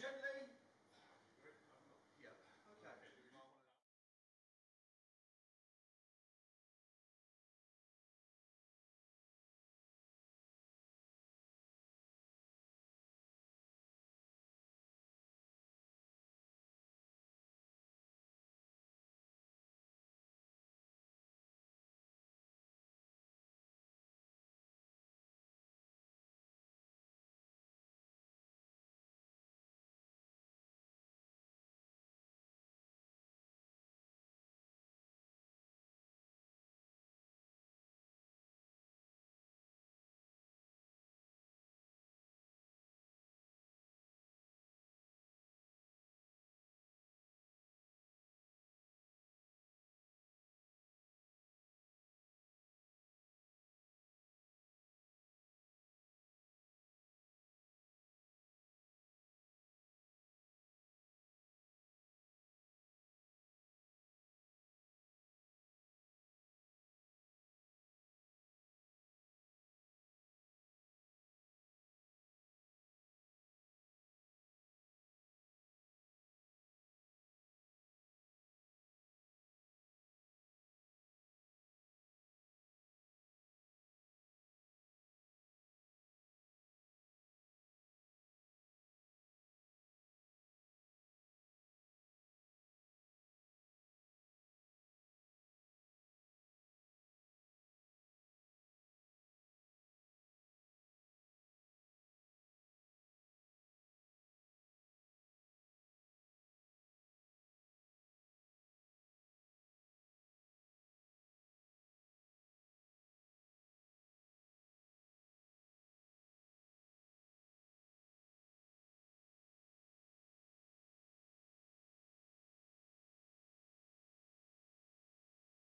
جل